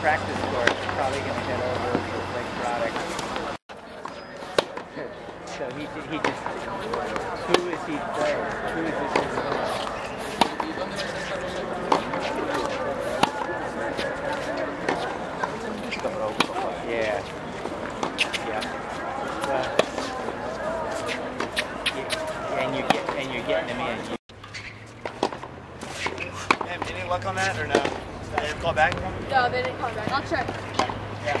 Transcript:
practice course. Probably going to head over to Lake Broderick. So he, he just, who is he playing? Who is this? Yeah. Yeah. Well, and you get and you're getting them in. Hey, any luck on that or no? They call back? No, they didn't call back. I'll check. Yeah.